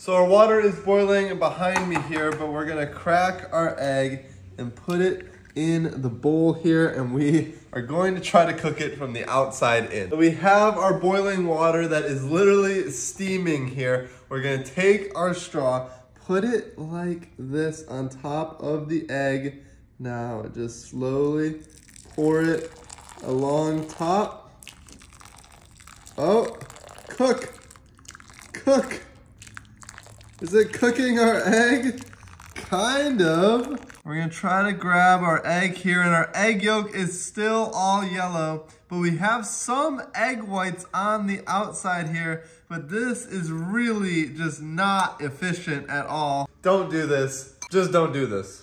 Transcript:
So our water is boiling behind me here, but we're gonna crack our egg and put it in the bowl here and we are going to try to cook it from the outside in. So we have our boiling water that is literally steaming here. We're gonna take our straw, put it like this on top of the egg. Now just slowly pour it along top. Oh, cook, cook. Is it cooking our egg? Kind of. We're gonna try to grab our egg here and our egg yolk is still all yellow, but we have some egg whites on the outside here, but this is really just not efficient at all. Don't do this. Just don't do this.